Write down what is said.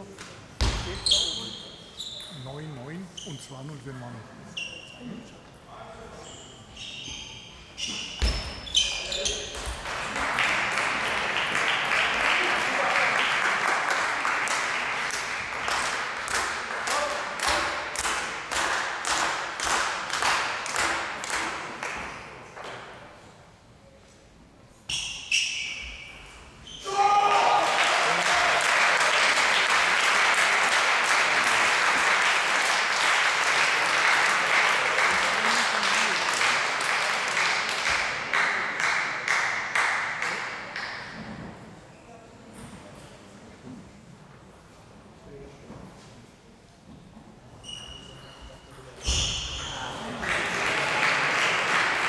Kilo. 9,9 und 2,0 für Mann.